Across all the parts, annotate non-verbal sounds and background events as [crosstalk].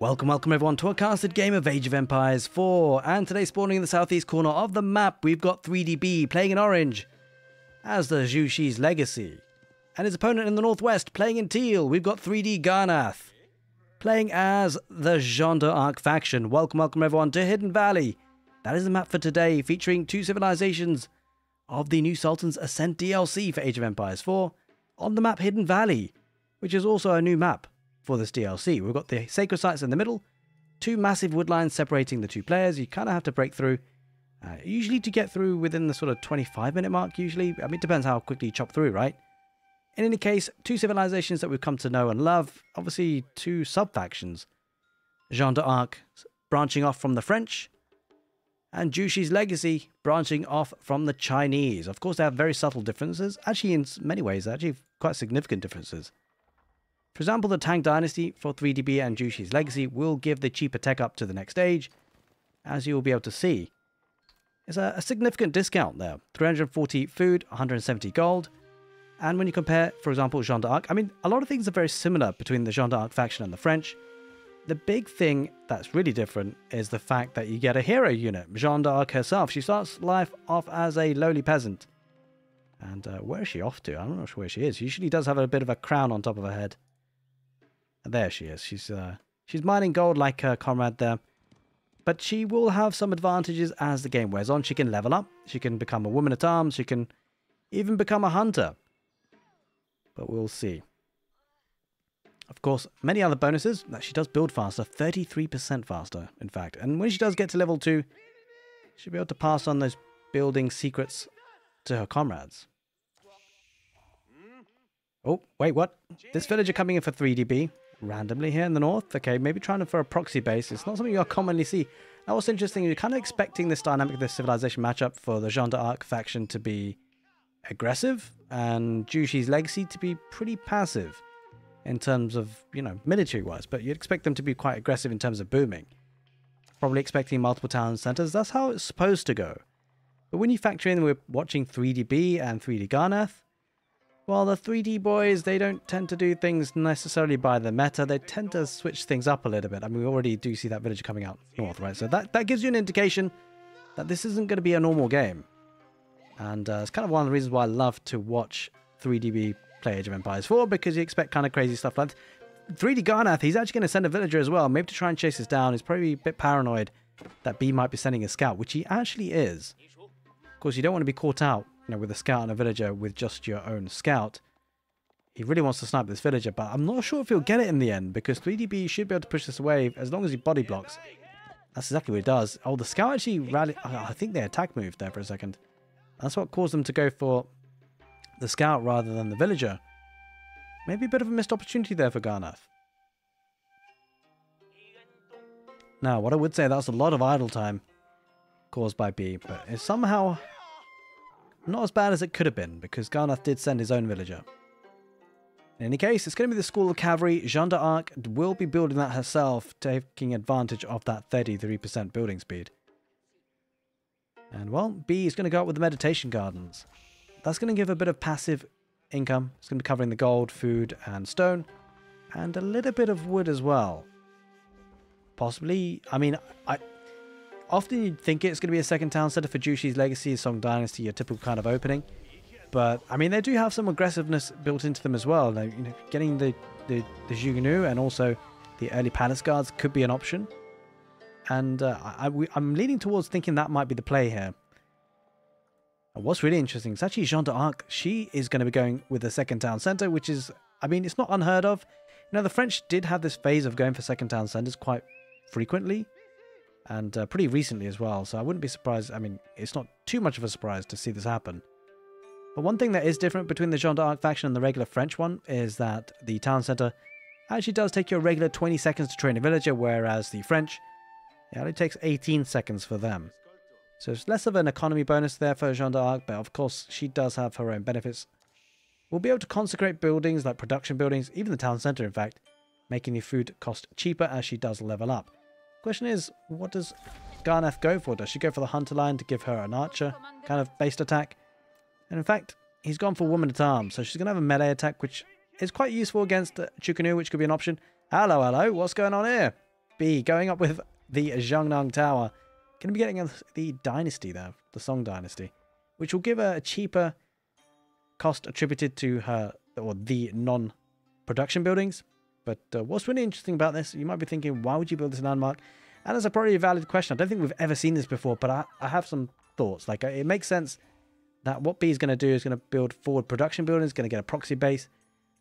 Welcome, welcome everyone to a casted game of Age of Empires 4. And today, spawning in the southeast corner of the map, we've got 3DB playing in orange as the Zhu Xi's Legacy. And his opponent in the northwest playing in teal, we've got 3D Garnath playing as the Jeanne d'Arc faction. Welcome, welcome everyone to Hidden Valley. That is the map for today, featuring two civilizations of the New Sultan's Ascend DLC for Age of Empires 4 on the map Hidden Valley, which is also a new map for this DLC. We've got the sacred sites in the middle, two massive wood lines separating the two players. You kind of have to break through. Uh, usually to get through within the sort of 25 minute mark, usually. I mean, it depends how quickly you chop through, right? In any case, two civilizations that we've come to know and love. Obviously, two sub factions. Jeanne d'Arc branching off from the French, and Xi's legacy branching off from the Chinese. Of course, they have very subtle differences. Actually, in many ways, actually quite significant differences. For example, the Tang Dynasty for 3DB and Xi's legacy will give the cheaper tech up to the next stage, as you will be able to see. It's a, a significant discount there. 340 food, 170 gold. And when you compare, for example, Jeanne d'Arc, I mean, a lot of things are very similar between the Jeanne d'Arc faction and the French. The big thing that's really different is the fact that you get a hero unit. Jeanne d'Arc herself, she starts life off as a lowly peasant. And uh, where is she off to? I'm not sure where she is. She usually does have a bit of a crown on top of her head. There she is. She's uh, she's mining gold like her comrade there. But she will have some advantages as the game wears on. She can level up. She can become a woman at arms. She can even become a hunter. But we'll see. Of course, many other bonuses that she does build faster, 33% faster, in fact. And when she does get to level 2, she'll be able to pass on those building secrets to her comrades. Oh, wait, what? This villager coming in for 3DB randomly here in the north. Okay, maybe trying for a proxy base. It's not something you'll commonly see. Now, what's interesting, you're kind of expecting this dynamic, this civilization matchup for the Jeanne d'Arc faction to be aggressive and Xi's legacy to be pretty passive in terms of, you know, military-wise. But you'd expect them to be quite aggressive in terms of booming. Probably expecting multiple town centers. That's how it's supposed to go. But when you factor in we're watching 3DB and 3D Garnath, well, the 3D boys, they don't tend to do things necessarily by the meta. They tend to switch things up a little bit. I mean, we already do see that village coming out north, right? So that, that gives you an indication that this isn't going to be a normal game. And uh, it's kind of one of the reasons why I love to watch 3DB play Age of Empires 4, because you expect kind of crazy stuff like that. 3D Garnath, he's actually going to send a villager as well, maybe to try and chase us down. He's probably a bit paranoid that B might be sending a scout, which he actually is. Of course, you don't want to be caught out you know, with a scout and a villager with just your own scout. He really wants to snipe this villager, but I'm not sure if he'll get it in the end because 3DB should be able to push this away as long as he body blocks. That's exactly what he does. Oh, the scout actually rallied. I think they attack moved there for a second. That's what caused them to go for the scout rather than the villager. Maybe a bit of a missed opportunity there for Garnath. Now, what I would say, that's a lot of idle time caused by B, but it's somehow not as bad as it could have been, because Garnath did send his own villager. In any case, it's going to be the School of Cavalry. Jeanne d'Arc will be building that herself, taking advantage of that 33% building speed. And well, B is going to go out with the Meditation Gardens. That's going to give a bit of passive income. It's going to be covering the gold, food, and stone. And a little bit of wood as well. Possibly, I mean, I, often you'd think it's going to be a second town center for Xi's Legacy, Song Dynasty, your typical kind of opening. But, I mean, they do have some aggressiveness built into them as well. Now, you know, getting the, the, the Xiongnu and also the early Palace Guards could be an option. And uh, I, am leaning towards thinking that might be the play here. And what's really interesting is actually Jeanne d'Arc. She is going to be going with the second town center, which is, I mean, it's not unheard of. You know, the French did have this phase of going for second town centers quite frequently and uh, pretty recently as well. So I wouldn't be surprised. I mean, it's not too much of a surprise to see this happen. But one thing that is different between the Jeanne d'Arc faction and the regular French one is that the town centre actually does take you a regular 20 seconds to train a villager, whereas the French, it only takes 18 seconds for them. So it's less of an economy bonus there for Jeanne d'Arc, but of course she does have her own benefits. We'll be able to consecrate buildings like production buildings, even the town centre in fact, making the food cost cheaper as she does level up. Question is, what does Garnath go for? Does she go for the Hunter line to give her an archer kind of based attack? And in fact, he's gone for Woman at Arms, so she's going to have a melee attack, which is quite useful against Chukanu, which could be an option. Hello, hello, what's going on here? B going up with the Jiangnan Tower. Going to be getting the Dynasty there, the Song Dynasty, which will give her a cheaper cost attributed to her or the non-production buildings. But uh, what's really interesting about this, you might be thinking, why would you build this landmark? And that's a probably a valid question. I don't think we've ever seen this before, but I, I have some thoughts. Like, it makes sense that what B is going to do is going to build forward production buildings, going to get a proxy base.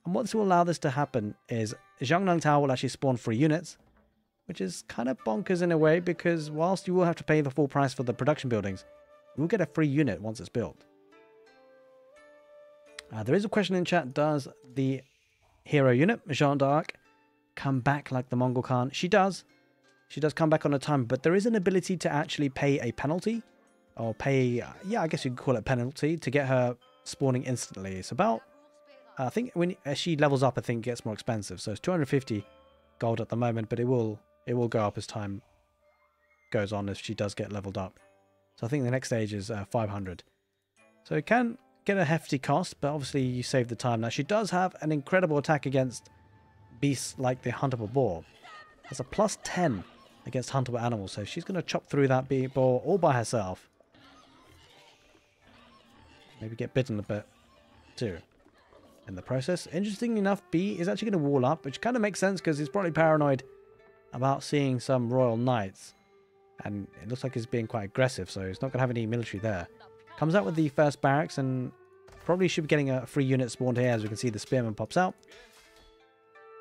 And what this will allow this to happen is Jiangnan Tower will actually spawn free units, which is kind of bonkers in a way because whilst you will have to pay the full price for the production buildings, you will get a free unit once it's built. Uh, there is a question in chat, does the hero unit, Jeanne d'Arc, come back like the Mongol Khan? She does. She does come back on a time, but there is an ability to actually pay a penalty or pay, yeah, I guess you could call it penalty to get her spawning instantly. It's about, uh, I think when as she levels up, I think it gets more expensive. So it's 250 gold at the moment, but it will it will go up as time goes on if she does get leveled up. So I think the next stage is uh, 500. So it can get a hefty cost, but obviously you save the time. Now she does have an incredible attack against beasts like the huntable boar. Has a plus 10 against huntable animals, so she's going to chop through that boar all by herself. Maybe get bitten a bit too in the process. Interesting enough, B is actually going to wall up, which kind of makes sense because he's probably paranoid about seeing some royal knights. And it looks like he's being quite aggressive, so he's not going to have any military there. Comes out with the first barracks and probably should be getting a free unit spawned here as we can see the spearman pops out.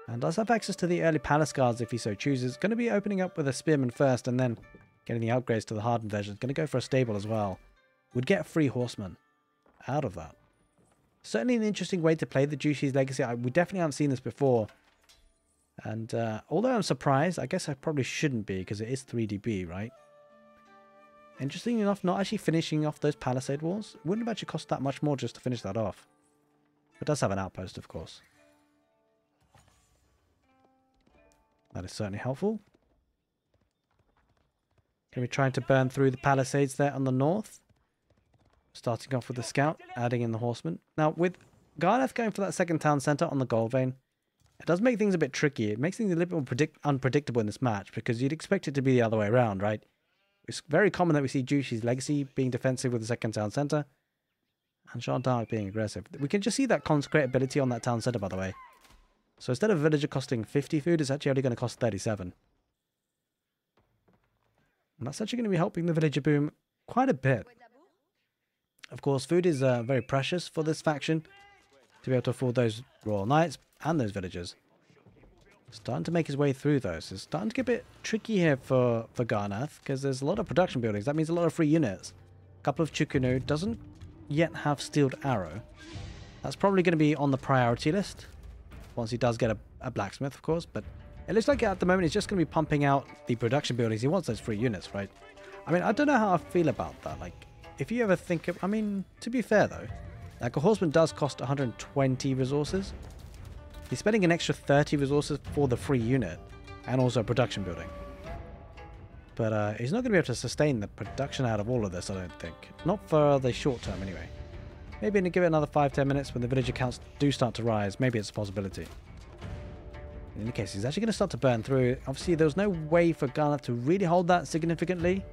And does have access to the early palace guards if he so chooses. Going to be opening up with a spearman first and then getting the upgrades to the hardened version. Going to go for a stable as well. Would get free horseman out of that. Certainly an interesting way to play the Zhu Xi's Legacy. I, we definitely haven't seen this before. And uh, although I'm surprised, I guess I probably shouldn't be because it is 3DB, right? Interesting enough, not actually finishing off those palisade walls. Wouldn't have actually cost that much more just to finish that off. It does have an outpost, of course. That is certainly helpful. Going to be trying to burn through the palisades there on the north. Starting off with the scout, adding in the horseman. Now, with Garnath going for that second town centre on the gold vein, it does make things a bit tricky. It makes things a little bit more unpredictable in this match because you'd expect it to be the other way around, right? It's very common that we see Zhu Xi's Legacy being defensive with the second town centre and d'Arc being aggressive. We can just see that consecrate ability on that town centre, by the way. So instead of a villager costing 50 food, it's actually only going to cost 37. And that's actually going to be helping the villager boom quite a bit. Of course, food is uh, very precious for this faction to be able to afford those royal knights and those villagers. Starting to make his way through those. It's starting to get a bit tricky here for, for Garnath because there's a lot of production buildings. That means a lot of free units. A couple of Chukunu doesn't yet have Steeled Arrow. That's probably going to be on the priority list once he does get a, a blacksmith, of course. But it looks like at the moment he's just going to be pumping out the production buildings. He wants those free units, right? I mean, I don't know how I feel about that. Like, if you ever think of, I mean, to be fair though, like a horseman does cost 120 resources. He's spending an extra 30 resources for the free unit and also a production building. But uh, he's not going to be able to sustain the production out of all of this, I don't think. Not for the short term, anyway. Maybe in a give it another 5-10 minutes when the villager counts do start to rise. Maybe it's a possibility. In any case, he's actually going to start to burn through. Obviously, there's no way for Garnath to really hold that significantly.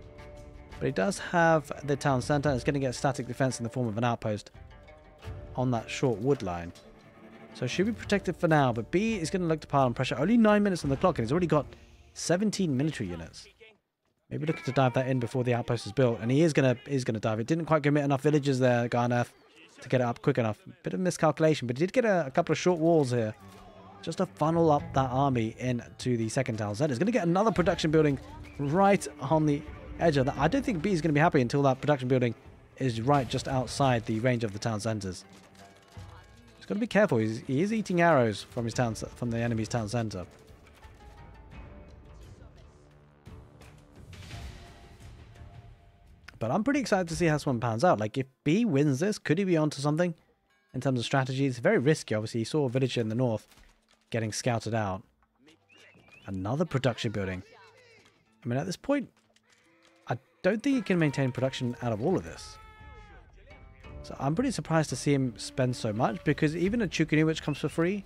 But he does have the town centre. It's going to get static defense in the form of an outpost on that short wood line. So should be protected for now. But B is going to look to pile on pressure. Only 9 minutes on the clock and he's already got 17 military units. Maybe looking to dive that in before the outpost is built. And he is going to is going to dive. It didn't quite commit enough villagers there, Garnath, to get it up quick enough. Bit of miscalculation. But he did get a, a couple of short walls here. Just to funnel up that army into the second town center. It's going to get another production building right on the edge of that. I don't think B is going to be happy until that production building is right just outside the range of the town centers. He's got to be careful. He's, he is eating arrows from his town from the enemy's town center. But I'm pretty excited to see how this one pans out. Like, if B wins this, could he be onto something in terms of strategy? It's very risky, obviously. He saw a villager in the north getting scouted out. Another production building. I mean, at this point, I don't think he can maintain production out of all of this. So I'm pretty surprised to see him spend so much because even a Chukunu which comes for free,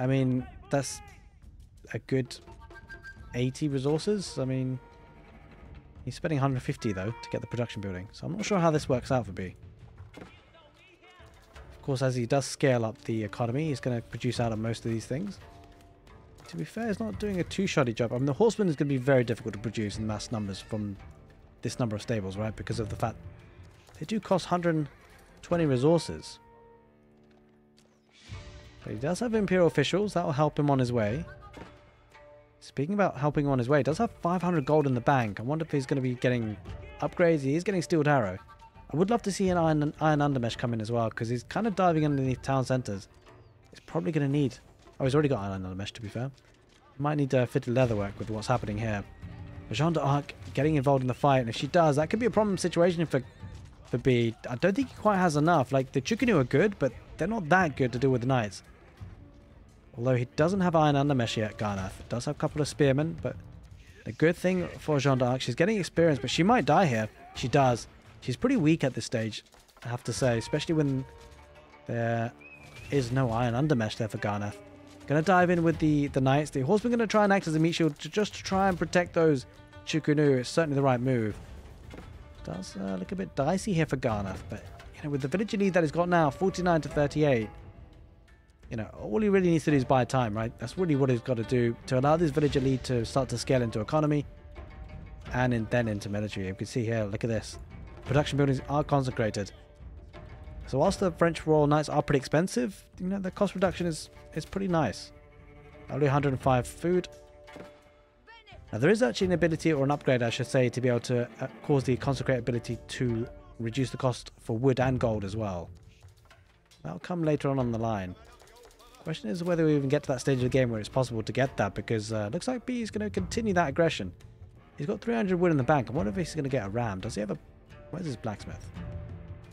I mean, that's a good 80 resources. I mean, he's spending 150 though to get the production building. So I'm not sure how this works out for B. Of course, as he does scale up the economy, he's going to produce out of most of these things. To be fair, he's not doing a too shoddy job. I mean, the horseman is going to be very difficult to produce in mass numbers from this number of stables, right? Because of the fact they do cost 120 resources. But he does have Imperial officials. That will help him on his way. Speaking about helping him on his way, he does have 500 gold in the bank. I wonder if he's going to be getting upgrades. He is getting Steeled Arrow. I would love to see an Iron, iron Undermesh come in as well, because he's kind of diving underneath town centres. He's probably going to need... Oh, he's already got Iron Undermesh, to be fair. Might need uh, fitted leatherwork with what's happening here. Jeanne d'Arc getting involved in the fight, and if she does, that could be a problem situation for for B. I don't think he quite has enough. Like, the Chukunu are good, but they're not that good to deal with the Knights. Although he doesn't have Iron Undermesh yet, Garnath. Does have a couple of Spearmen, but a good thing for Jeanne d'Arc. She's getting experience, but she might die here. She does. She's pretty weak at this stage, I have to say, especially when there is no Iron Undermesh there for Garnath. Gonna dive in with the, the Knights. The Horseman gonna try and act as a meat shield to just to try and protect those Chukunu. It's certainly the right move. Does uh, look a bit dicey here for Garnath, but you know, with the villager lead that he's got now, 49 to 38, you know, all he really needs to do is buy time, right? That's really what he's got to do to allow this villager lead to start to scale into economy and in, then into military. You can see here, look at this. Production buildings are consecrated. So whilst the French Royal Knights are pretty expensive, you know, the cost reduction is, is pretty nice. Only 105 food. Now there is actually an ability, or an upgrade I should say, to be able to uh, cause the consecrate ability to reduce the cost for wood and gold as well. That'll come later on on the line. Question is whether we even get to that stage of the game where it's possible to get that, because uh, looks like B is going to continue that aggression. He's got 300 wood in the bank. I wonder if he's going to get a ram. Does he have a... Where's his blacksmith?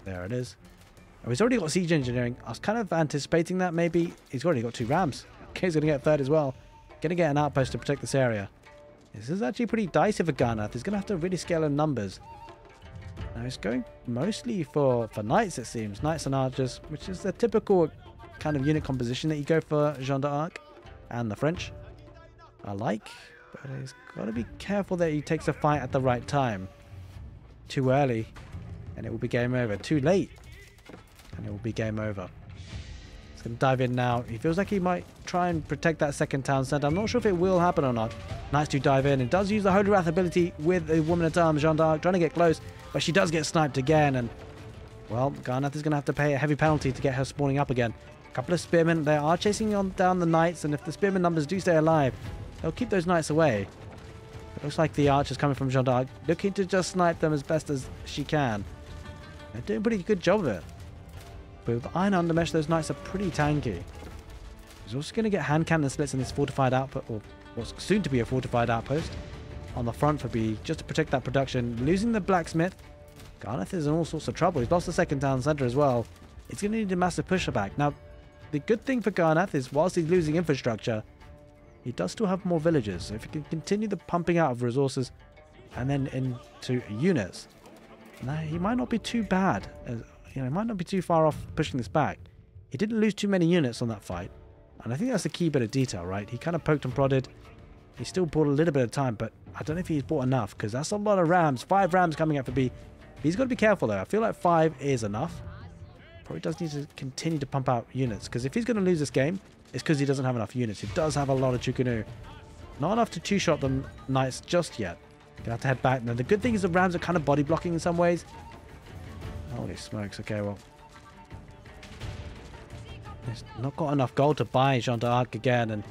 There it is. Oh, he's already got siege engineering. I was kind of anticipating that maybe. He's already got two rams. [laughs] Okay, he's going to get a third as well. Going to get an outpost to protect this area. This is actually pretty dicey for Garnath. He's going to have to really scale in numbers. Now he's going mostly for, for knights, it seems. Knights and archers, which is the typical kind of unit composition that you go for Jeanne d'Arc and the French. I like, but he's got to be careful that he takes a fight at the right time. Too early, and it will be game over. Too late, and it will be game over. He's going to dive in now. He feels like he might try and protect that second town center. I'm not sure if it will happen or not. Nice to dive in. It does use the Holy Wrath ability with the Woman at Arms, Jeanne d'Arc, trying to get close, but she does get sniped again, and well, Garnath is going to have to pay a heavy penalty to get her spawning up again. Couple of spearmen, they are chasing on down the knights, and if the spearmen numbers do stay alive, they'll keep those knights away. It looks like the archer's coming from Jeanne d'Arc, looking to just snipe them as best as she can. They're doing a pretty good job of it. But with Iron Undermesh, those knights are pretty tanky. He's also going to get hand cannon splits in this fortified output, or what's soon to be a fortified outpost, on the front for B, just to protect that production. Losing the blacksmith, Garnath is in all sorts of trouble. He's lost the second town centre as well. It's going to need a massive pusher back. Now, the good thing for Garnath is whilst he's losing infrastructure, he does still have more villagers. So if he can continue the pumping out of resources and then into units, now he might not be too bad. As, you know, he might not be too far off pushing this back. He didn't lose too many units on that fight. And I think that's the key bit of detail, right? He kind of poked and prodded. He still bought a little bit of time, but I don't know if he's bought enough because that's a lot of rams. Five rams coming out for B. He's got to be careful though. I feel like five is enough. Probably does need to continue to pump out units because if he's going to lose this game, it's because he doesn't have enough units. He does have a lot of Chukunu. Not enough to two-shot the Knights just yet. Gonna have to head back. Now the good thing is the Rams are kind of body blocking in some ways. Holy smokes. Okay, well. He's not got enough gold to buy Jeanne d'Arc again and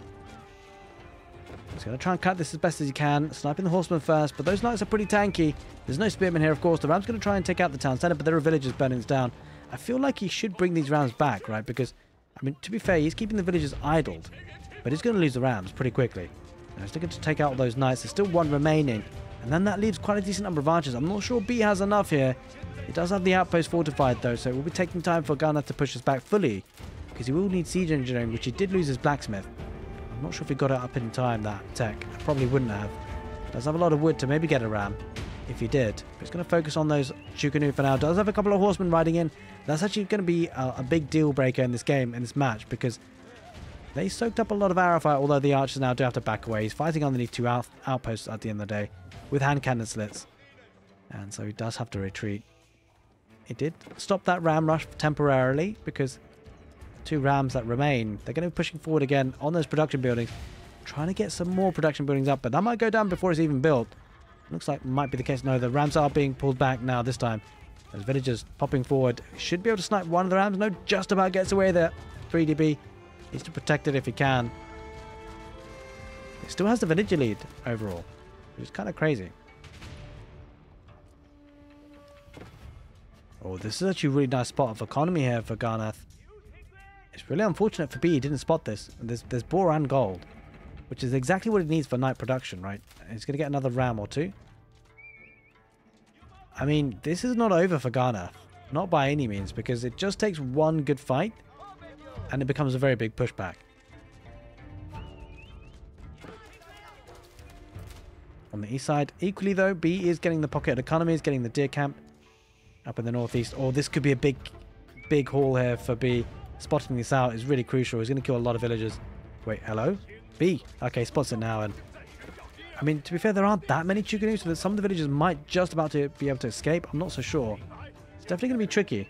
He's going to try and cut this as best as he can, sniping the horsemen first, but those knights are pretty tanky. There's no spearmen here, of course. The ram's going to try and take out the town centre, but there are villagers burning down. I feel like he should bring these rams back, right? Because, I mean, to be fair, he's keeping the villagers idled, but he's going to lose the rams pretty quickly. Now, he's looking to take out those knights. There's still one remaining, and then that leaves quite a decent number of archers. I'm not sure B has enough here. He does have the outpost fortified, though, so it will be taking time for Garnath to push us back fully, because he will need siege engineering, which he did lose his blacksmith. I'm not sure if he got it up in time, that tech. Probably wouldn't have. Does have a lot of wood to maybe get a ram, if he did. But he's going to focus on those Chukunu for now. Does have a couple of horsemen riding in. That's actually going to be a, a, big deal breaker in this game, in this match, because They soaked up a lot of arrow fire, although the archers now do have to back away. He's fighting underneath two out outposts at the end of the day with hand cannon slits. And so he does have to retreat. It did stop that ram rush temporarily because two rams that remain, they're going to be pushing forward again on those production buildings, trying to get some more production buildings up, but that might go down before it's even built. Looks like might be the case. No, the rams are being pulled back now this time. Those villagers popping forward. Should be able to snipe one of the rams. No, just about gets away there. 3DB needs to protect it if he can. It still has the villager lead overall, which is kind of crazy. Oh, this is actually a really nice spot of economy here for Garnath. It's really unfortunate for B he didn't spot this. There's, there's boar and gold, which is exactly what it needs for night production, right? He's going to get another ram or two. I mean, this is not over for Garnath. Not by any means, because it just takes one good fight, and it becomes a very big pushback. On the east side, equally though, B is getting the pocket economy, is getting the deer camp up in the northeast. Or oh, this could be a big, big haul here for B. Spotting this out is really crucial. He's going to kill a lot of villagers. Wait, hello? B. Okay, spots it now. And I mean, to be fair, there aren't that many Chukanu, so that some of the villagers might just about to be able to escape. I'm not so sure. It's definitely going to be tricky.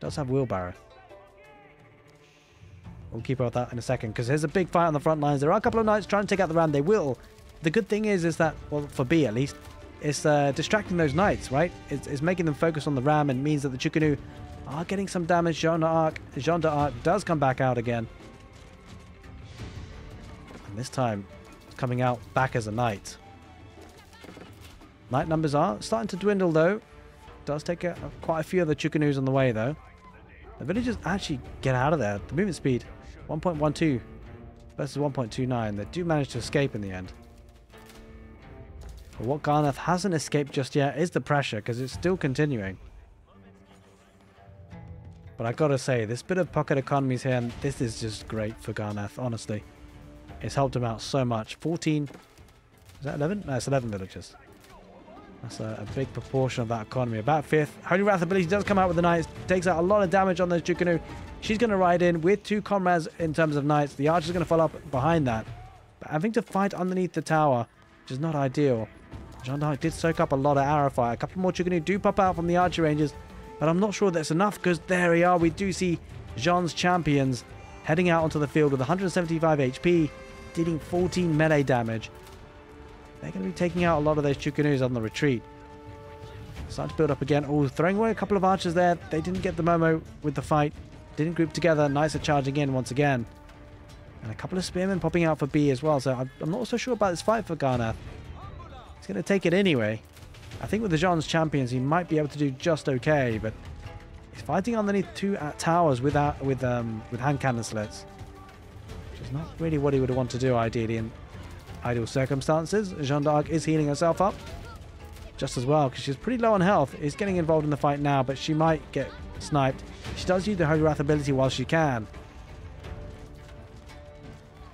does have wheelbarrow. We'll keep about that in a second, because there's a big fight on the front lines. There are a couple of knights trying to take out the ram. They will. The good thing is, is that, well, for B at least, it's uh, distracting those knights, right? It's, it's, making them focus on the ram and means that the Chukanu are getting some damage. Jeanne d'Arc Jeanne d'Arc does come back out again. And this time, coming out back as a knight. Knight numbers are starting to dwindle though. Does take a, quite a few of the Chukanus on the way though. The villagers actually get out of there. The movement speed 1.12 versus 1.29. They do manage to escape in the end. But what Garnath hasn't escaped just yet is the pressure because it's still continuing. But I gotta say, this bit of pocket economies here, and this is just great for Garnath, honestly. It's helped him out so much. 14, is that 11? No, it's 11 villagers. That's a, a, big proportion of that economy. About fifth. Holy Wrath ability does come out with the knights. Takes out a lot of damage on those Jukunu. She's going to ride in with two comrades in terms of knights. The archer's going to follow up behind that. But having to fight underneath the tower, which is not ideal. Jeanne d'Arc did soak up a lot of arrow fire. A couple more Jukunu do pop out from the archer ranges. But I'm not sure that's enough because there we are. We do see Jeanne's champions heading out onto the field with 175 HP, dealing 14 melee damage. They're going to be taking out a lot of those Chukanus on the retreat. Starting to build up again. Oh, throwing away a couple of archers there. They didn't get the Momo with the fight. Didn't group together. Nice at charging in once again. And a couple of spearmen popping out for B as well. So I'm not so sure about this fight for Garnath. He's going to take it anyway. I think with the Jeanne's champions, he might be able to do just okay, but he's fighting underneath two uh, towers without with um with hand cannon slits, not really what he would want to do ideally. in ideal circumstances. Jeanne d'Arc is healing herself up just as well because she's pretty low on health. Is getting involved in the fight now, but she might get sniped. She does use the Holy Wrath ability while she can.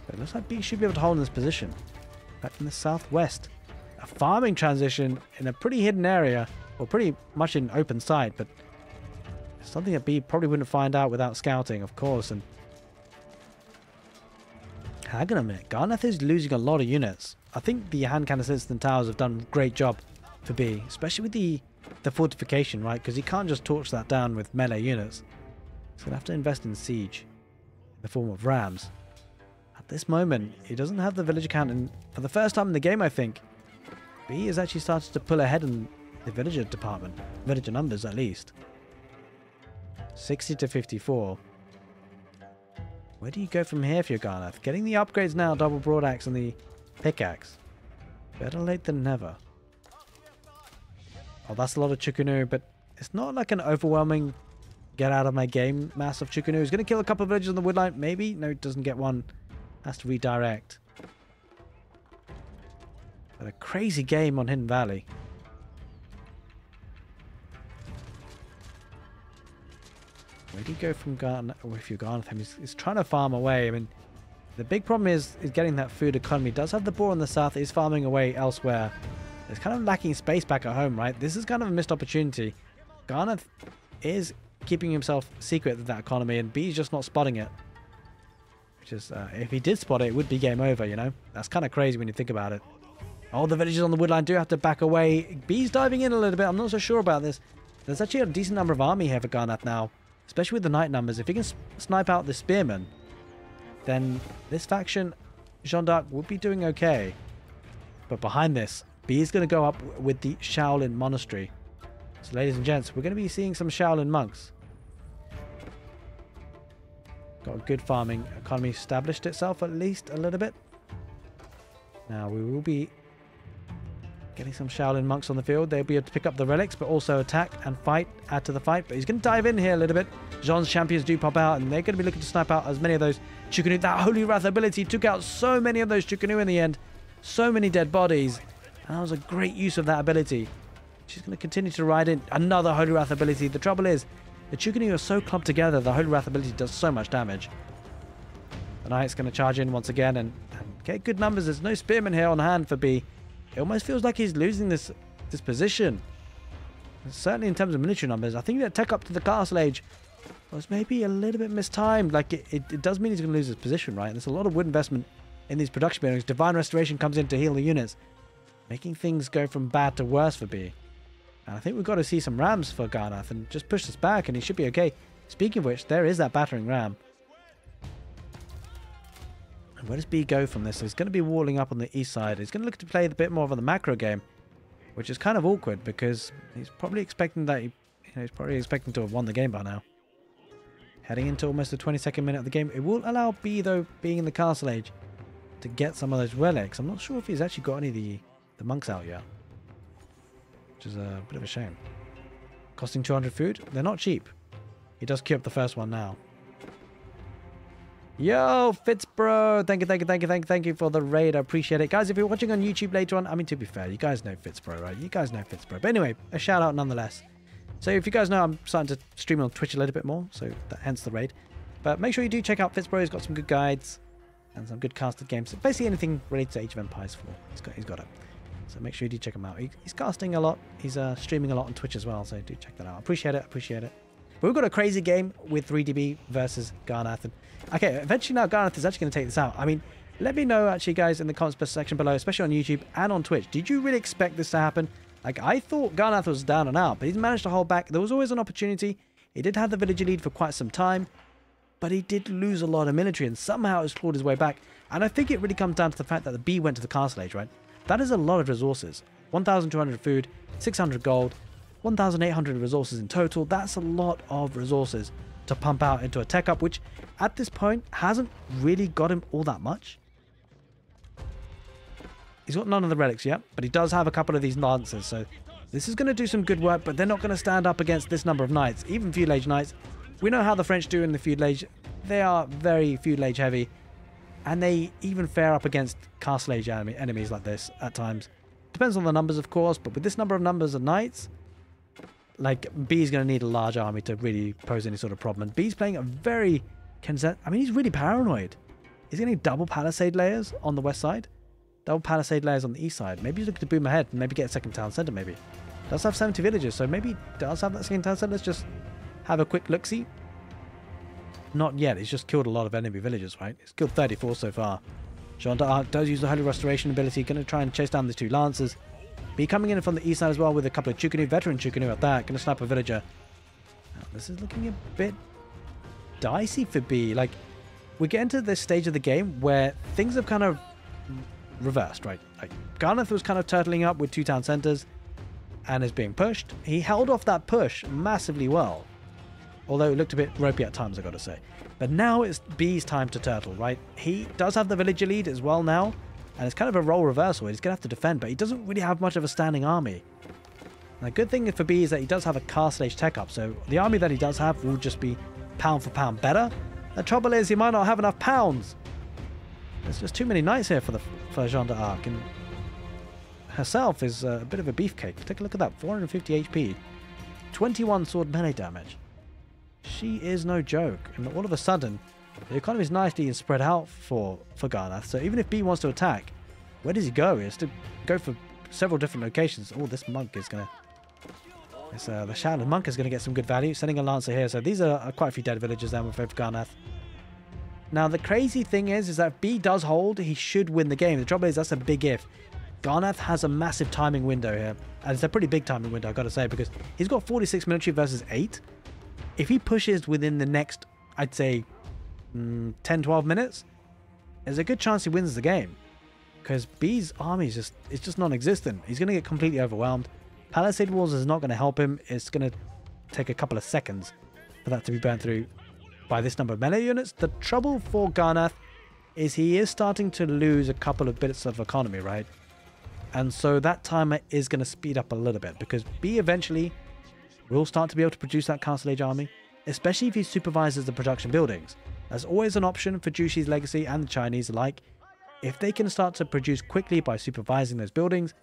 But it looks like B should be able to hold in this position. Back in the southwest. A farming transition in a pretty hidden area, or pretty much in open sight, but something that B probably wouldn't find out without scouting, of course, and Hang on a minute. Garnath is losing a lot of units. I think the hand cannons and towers have done a great job for B, especially with the the fortification, right? Because he can't just torch that down with melee units. He's going to have to invest in siege in the form of rams. At this moment, he doesn't have the villager count, and for the first time in the game, I think, B has actually started to pull ahead in the villager department. Villager numbers, at least. 60 to 54. Where do you go from here for your Garnath? Getting the upgrades now, double broadaxe and the pickaxe. Better late than never. Oh, that's a lot of Chukunu, but it's not like an overwhelming get out of my game mass of Chukunu. He's going to kill a couple of villagers on the woodline. Maybe? No, doesn't get one. Has to redirect. But a crazy game on Hidden Valley. Where do you go from Garden? Or if you're Garnatham, he's, he's trying to farm away. I mean, the big problem is is getting that food economy. Does have the boar in the south. Is farming away elsewhere. It's kind of lacking space back at home, right? This is kind of a missed opportunity. Garnath is keeping himself secret with that economy, and B is just not spotting it. Which is, uh, if he did spot it, it would be game over, you know? That's kind of crazy when you think about it. All the villagers on the woodline do have to back away. Bees diving in a little bit. I'm not so sure about this. There's actually a decent number of army here for Garnath now. Especially with the knight numbers. If he can snipe out the spearmen, then this faction, Jeanne d'Arc, would be doing okay. But behind this, B is going to go up with the Shaolin Monastery. So ladies and gents, we're going to be seeing some Shaolin monks. Got a good farming economy established itself at least a little bit. Now we will be getting some Shaolin monks on the field. They'll be able to pick up the relics, but also attack and fight, add to the fight. But he's going to dive in here a little bit. Jeanne's champions do pop out, and they're going to be looking to snipe out as many of those Chukanu. That Holy Wrath ability took out so many of those Chukanu in the end. So many dead bodies. And that was a great use of that ability. She's going to continue to ride in another Holy Wrath ability. The trouble is, the Chukanu are so clumped together, the Holy Wrath ability does so much damage. The Knight's going to charge in once again and, and get good numbers. There's no Spearman here on hand for B. It almost feels like he's losing this this position. Certainly in terms of military numbers. I think that tech up to the castle age was maybe a little bit mistimed. Like, it, it, it does mean he's going to lose his position, right? There's a lot of wood investment in these production buildings. Divine Restoration comes in to heal the units, making things go from bad to worse for B. And I think we've got to see some rams for Garnath and just push this back and he should be okay. Speaking of which, there is that battering ram. And where does B go from this? he's going to be walling up on the east side. He's going to look to play a bit more of the macro game, which is kind of awkward because he's probably expecting that he, you know, he's probably expecting to have won the game by now. Heading into almost the 22nd minute of the game. It will allow B, though, being in the castle age, to get some of those relics. I'm not sure if he's actually got any of the, the monks out yet which is a bit of a shame. Costing 200 food? They're not cheap. He does queue up the first one now. Yo, Fitzbro! Thank you, thank you, thank you, thank you, thank you for the raid. I appreciate it. Guys, if you're watching on YouTube later on, I mean, to be fair, you guys know Fitzbro, right? You guys know Fitzbro. But anyway, a shout out nonetheless. So if you guys know, I'm starting to stream on Twitch a little bit more, so that, hence the raid. But make sure you do check out Fitzbro. He's got some good guides and some good casted games. Basically anything related to Age of Empires 4. He's got, he's got it. So make sure you do check him out. He, he's casting a lot. He's uh, streaming a lot on Twitch as well. So do check that out. I appreciate it. Appreciate it. But we've got a crazy game with 3DB versus Garnath. Okay, eventually now Garnath is actually going to take this out. I mean, let me know actually, guys, in the comments section below, especially on YouTube and on Twitch. Did you really expect this to happen? Like, I thought Garnath was down and out, but he's managed to hold back. There was always an opportunity. He did have the villager lead for quite some time, but he did lose a lot of military and somehow has clawed his way back. And I think it really comes down to the fact that the B went to the castle age, right? That is a lot of resources. 1,200 food, 600 gold, 1,800 resources in total. That's a lot of resources to pump out into a tech up, which at this point hasn't really got him all that much. He's got none of the relics yet, but he does have a couple of these lancers, so this is going to do some good work, but they're not going to stand up against this number of knights, even feudal age knights. We know how the French do in the feudal age. They are very feudal age heavy, and they even fare up against castle age enemies like this at times. Depends on the numbers, of course, but with this number of numbers of knights, like B is going to need a large army to really pose any sort of problem. And B's playing a very, I mean, he's really paranoid. He's getting double palisade layers on the west side, double palisade layers on the east side. Maybe he's looking to boom ahead and maybe get a second town center. Maybe does have 70 villages, so maybe does have that second town center. Let's just have a quick look see. Not yet. He's just killed a lot of enemy villagers, right? He's killed 34 so far. Jeanne d'Arc does use the Holy Restoration ability. Going to try and chase down the two Lancers. Be coming in from the east side as well with a couple of Chukanu, veteran Chukanu at that. Going to snap a villager. Now, this is looking a bit dicey for B. Like, we get into this stage of the game where things have kind of reversed, right? Like, Garnath was kind of turtling up with two town centers and is being pushed. He held off that push massively well. Although it looked a bit ropey at times, i got to say. But now it's B's time to turtle, right? He does have the villager lead as well now. And it's kind of a role reversal. He's going to have to defend, but he doesn't really have much of a standing army. And the good thing for B is that he does have a castle age tech up. So the army that he does have will just be pound for pound better. The trouble is he might not have enough pounds. There's just too many knights here for the for Jeanne d'Arc. And herself is a bit of a beefcake. Take a look at that. 450 HP. 21 sword melee damage. She is no joke. And all of a sudden, the economy is nicely and spread out for, for Garnath. So even if B wants to attack, where does he go? He has to go for several different locations. Oh, this monk is going to... This, uh, the Shaolin monk is going to get some good value. Sending a lancer here. So these are, are quite a few dead villagers then with Garnath. Now, the crazy thing is, is that if B does hold, he should win the game. The trouble is, that's a big if. Garnath has a massive timing window here. And it's a pretty big timing window, i got to say, because he's got 46 military versus 8. If he pushes within the next, I'd say, mm, 10, 12 minutes, there's a good chance he wins the game. Because B's army is just, it's just non-existent. He's going to get completely overwhelmed. Palisade Walls is not going to help him. It's going to take a couple of seconds for that to be burnt through by this number of melee units. The trouble for Garnath is he is starting to lose a couple of bits of economy, right? And so that timer is going to speed up a little bit because B eventually will start to be able to produce that Castle Age army, especially if he supervises the production buildings. There's always an option for Zhu Xi's Legacy and the Chinese alike. If they can start to produce quickly by supervising those buildings,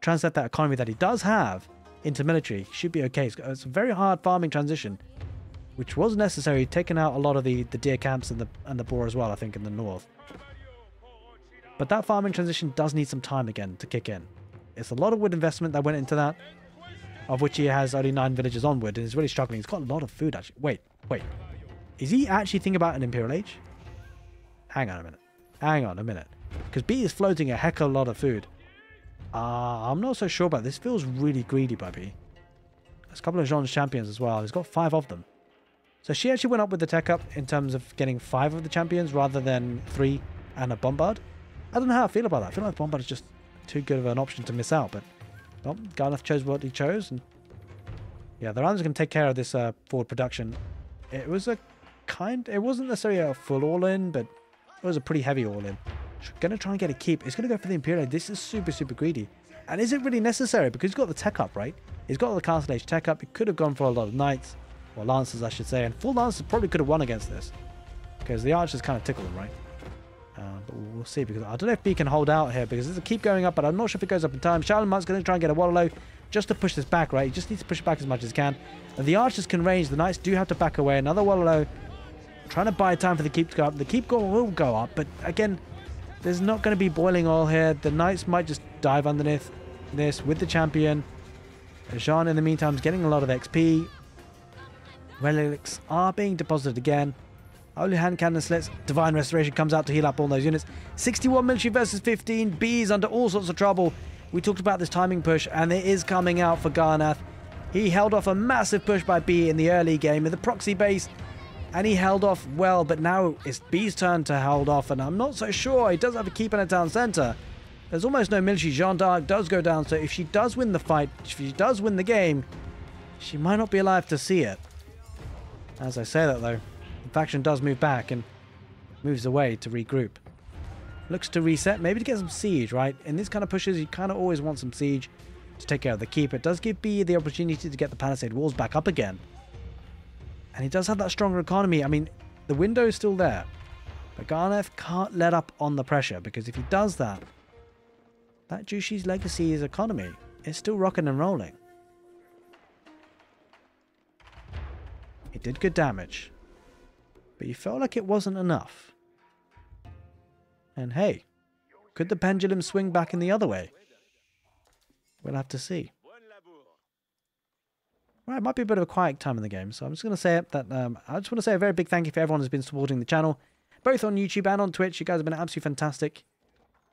translate that economy that he does have into military, should be okay. It's a very hard farming transition which was necessary, taking out a lot of the, the deer camps and the, and the boar as well, I think, in the north. But that farming transition does need some time again to kick in. It's a lot of wood investment that went into that, of which he has only nine villages on wood, and he's really struggling. He's got a lot of food, actually. Wait, wait. Is he actually thinking about an Imperial Age? Hang on a minute. Hang on a minute. Because B is floating a heck of a lot of food. Uh, I'm not so sure about this. feels really greedy by B. There's a couple of Jeanne's champions as well. He's got five of them. So she actually went up with the tech up in terms of getting five of the champions rather than three and a Bombard. I don't know how I feel about that. I feel like Bombard is just too good of an option to miss out, but well, Garnath chose what he chose, and yeah, the Rams can take care of this uh, forward production. It was a kind, it wasn't necessarily a full all-in, but it was a pretty heavy all-in. Gonna try and get a keep. He's gonna go for the Imperial. This is super, super greedy. And is it really necessary? Because he's got the tech up, right? He's got the Castle Age tech up. He could have gone for a lot of knights. Or Lancers, I should say. And full Lancers probably could have won against this. Because the Archers kind of tickle them, right? Uh, but we'll see. Because I don't know if B can hold out here. Because it's will keep going up. But I'm not sure if it goes up in time. Charlemagne's going to try and get a Wallow just to push this back, right? He just needs to push it back as much as he can. And the Archers can range. The Knights do have to back away. Another Wallow. Trying to buy time for the keep to go up. The keep go will go up. But again, there's not going to be boiling oil here. The Knights might just dive underneath this with the champion. Jeanne, in the meantime, is getting a lot of XP. Relics are being deposited again. Holy Hand Cannon slits. Divine Restoration comes out to heal up all those units. 61 military versus 15. B's under all sorts of trouble. We talked about this timing push, and it is coming out for Garnath. He held off a massive push by B in the early game with the proxy base, and he held off well, but now it's B's turn to hold off, and I'm not so sure. He does have a keep in a town centre. There's almost no military. Jeanne d'Arc does go down, so if she does win the fight, if she does win the game, she might not be alive to see it. As I say that though, the faction does move back and moves away to regroup. Looks to reset, maybe to get some siege, right? In this kind of pushes, you kind of always want some siege to take care of the keep. It does give B the opportunity to get the palisade walls back up again. And he does have that stronger economy. I mean, the window is still there. But Garnath can't let up on the pressure because if he does that, that Zhu Xi's legacy's economy is still rocking and rolling. It did good damage. But you felt like it wasn't enough. And hey, could the pendulum swing back in the other way? We'll have to see. Right, it might be a bit of a quiet time in the game, so I'm just going to say that um, I just want to say a very big thank you for everyone who's been supporting the channel, both on YouTube and on Twitch. You guys have been absolutely fantastic.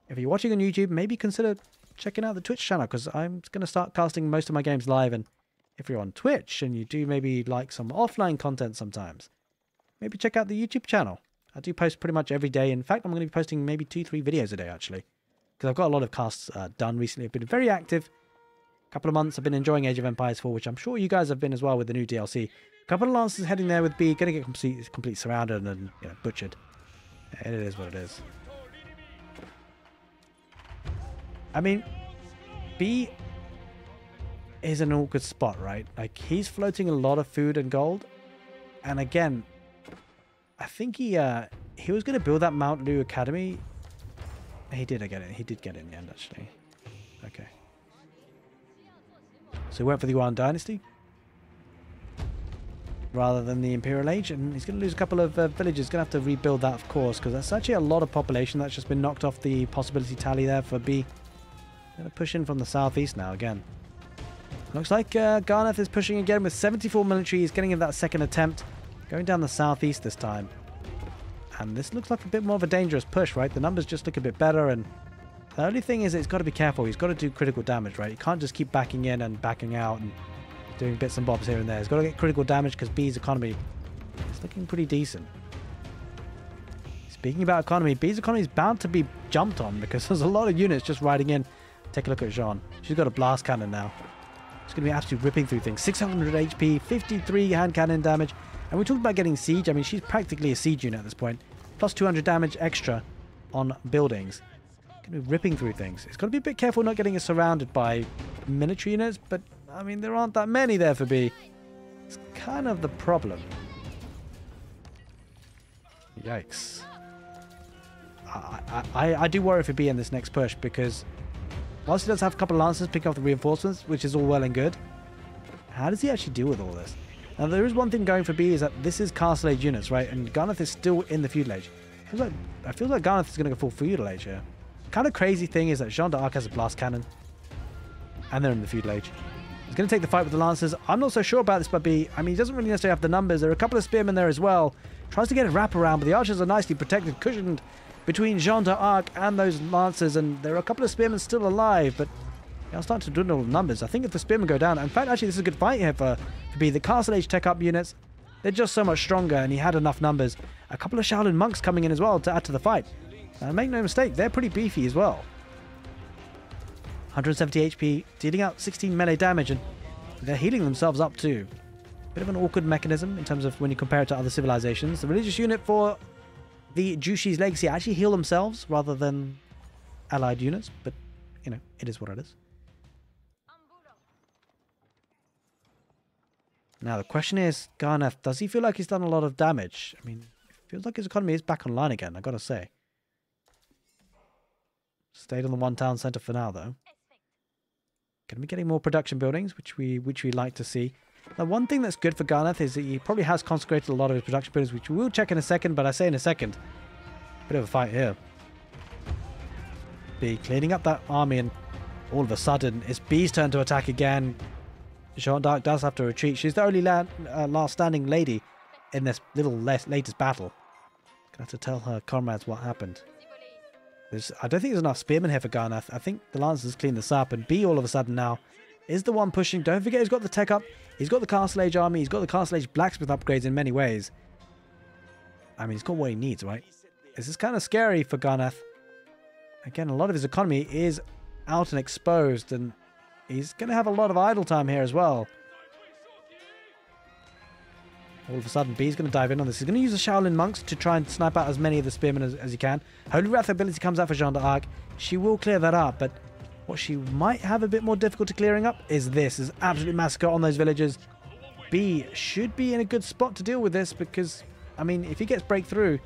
If you're watching on YouTube, maybe consider checking out the Twitch channel because I'm going to start casting most of my games live and if you're on Twitch and you do maybe like some offline content sometimes, maybe check out the YouTube channel. I do post pretty much every day. In fact, I'm going to be posting maybe two, three videos a day actually, because I've got a lot of casts uh, done recently. I've been very active. Couple of months I've been enjoying Age of Empires 4, which I'm sure you guys have been as well with the new DLC. A couple of Lancers heading there with B, going to get complete, complete surrounded and you know, butchered. It is what it is. I mean, B is an awkward spot, right? Like he's floating a lot of food and gold. And again, I think he uh he was gonna build that Mount Lu Academy. He did get it. He did get it in the end actually. Okay. So he went for the Yuan Dynasty rather than the Imperial Age, and he's going to lose a couple of uh, villages. Going to have to rebuild that, of course, because that's actually a lot of population that's just been knocked off the possibility tally there for B. Going to push in from the southeast now again. Looks like uh, Garnath is pushing again with 74 military. He's getting in that second attempt. Going down the southeast this time. And this looks like a bit more of a dangerous push, right? The numbers just look a bit better. And the only thing is it's got to be careful. He's got to do critical damage, right? He can't just keep backing in and backing out and doing bits and bobs here and there. He's got to get critical damage because B's economy is looking pretty decent. Speaking about economy, B's economy is bound to be jumped on because [laughs] there's a lot of units just riding in. Take a look at Jeanne. She's got a blast cannon now. It's going to be absolutely ripping through things. 600 HP, 53 hand cannon damage. And we talked about getting siege. I mean, she's practically a siege unit at this point. Plus 200 damage extra on buildings. To be ripping through things. It's got to be a bit careful not getting surrounded by military units. But, I mean, there aren't that many there for B. It's kind of the problem. Yikes. I, I, I do worry for B in this next push because whilst he does have a couple of lancers pick up the reinforcements, which is all well and good, how does he actually deal with all this? Now there is one thing going for B is that this is castle age units, right? And Garnath is still in the feudal age. I feel like, I feel like Garnath is going to go full feudal age here. Kind of crazy thing is that Jeanne d'Arc has a blast cannon. And they're in the feudal age. He's going to take the fight with the Lancers. I'm not so sure about this, but B. I mean, he doesn't really necessarily have the numbers. There are a couple of spearmen there as well. Tries to get a wrap around, but the archers are nicely protected, cushioned between Jeanne d'Arc and those Lancers. And there are a couple of spearmen still alive, but I'll start to dwindle the numbers. I think if the spearmen go down, in fact, actually, this is a good fight here for, for B. The Castle Age tech up units, they're just so much stronger, and he had enough numbers. A couple of Shaolin monks coming in as well to add to the fight. And make no mistake, they're pretty beefy as well. 170 HP, dealing out 16 melee damage, and they're healing themselves up too. Bit of an awkward mechanism in terms of when you compare it to other civilizations. The religious unit for the Zhu Xi's Legacy actually heal themselves rather than allied units, but, you know, it is what it is. Now, the question is, Garnath, does he feel like he's done a lot of damage? I mean, feels like his economy is back online again, i got to say. Stayed on the one town centre for now, though. Going to be getting more production buildings, which we which we like to see. Now, one thing that's good for Garnath is that he probably has consecrated a lot of his production buildings, which we will check in a second, but I say in a second. Bit of a fight here. B cleaning up that army, and all of a sudden, it's B's turn to attack again. Jeanne d'Arc does have to retreat. She's the only la uh, last standing lady in this little latest battle. Gonna have to tell her comrades what happened. There's, I don't think there's enough spearmen here for Garnath. I think the Lancers clean this up, and B all of a sudden now is the one pushing. Don't forget he's got the tech up. He's got the Castle Age army. He's got the Castle Age blacksmith upgrades in many ways. I mean, he's got what he needs, right? This is kind of scary for Garnath. Again, a lot of his economy is out and exposed, and he's going to have a lot of idle time here as well. All of a sudden, B's going to dive in on this. He's going to use the Shaolin monks to try and snipe out as many of the spearmen as, as he can. Holy Wrath ability comes out for Jeanne d'Arc. She will clear that up, but what she might have a bit more difficulty clearing up is this. Is absolute massacre on those villagers. B should be in a good spot to deal with this because, I mean, if he gets breakthrough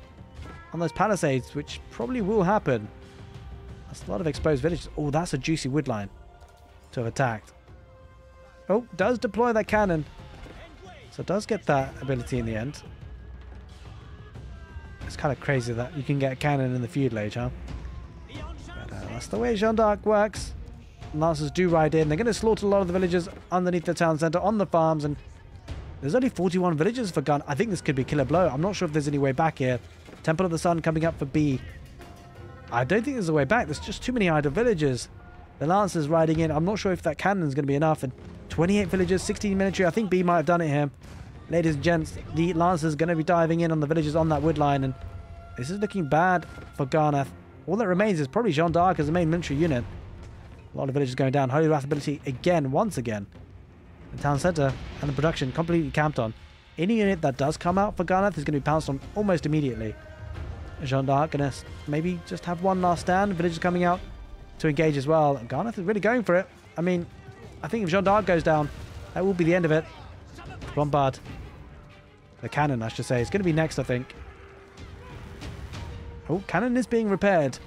on those palisades, which probably will happen, that's a lot of exposed villages. Oh, that's a juicy woodline to have attacked. Oh, does deploy that cannon. So it does get that ability in the end. It's kind of crazy that you can get a cannon in the feudal age, huh? But, uh, that's the way Jeanne d'Arc works. Lancers do ride in. They're going to slaughter a lot of the villagers underneath the town centre on the farms. And there's only 41 villagers for gun. I think this could be killer blow. I'm not sure if there's any way back here. Temple of the Sun coming up for B. I don't think there's a way back. There's just too many idle villagers. The Lancers riding in. I'm not sure if that cannon is going to be enough. And 28 villagers, 16 military. I think B might have done it here. Ladies and gents, the Lancers going to be diving in on the villagers on that wood line. And this is looking bad for Garnath. All that remains is probably Jeanne d'Arc as the main military unit. A lot of villagers going down. Holy Wrath ability again, once again. The town centre and the production completely camped on. Any unit that does come out for Garnath is going to be pounced on almost immediately. Jeanne d'Arc going to maybe just have one last stand. Villagers coming out to engage as well. Garnath is really going for it. I mean, I think if Jeanne d'Arc goes down, that will be the end of it. Bombard. The cannon, I should say. It's going to be next, I think. Oh, cannon is being repaired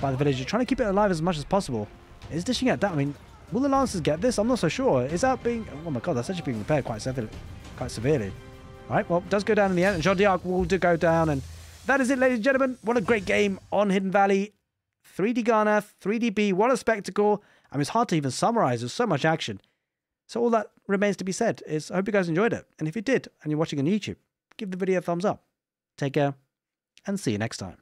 by the villagers. Trying to keep it alive as much as possible. Is dishing out that. I mean, will the Lancers get this? I'm not so sure. Is that being... Oh my god, that's actually being repaired quite severely. Quite severely. Right, well, does go down in the end. And Jeanne d'Arc will do go down. And that is it, ladies and gentlemen. What a great game on Hidden Valley. 3D Garnath, 3DB. What a spectacle. I mean, it's hard to even summarize. There's so much action. So all that remains to be said is I hope you guys enjoyed it. And if you did, and you're watching on YouTube, give the video a thumbs up. Take care and see you next time.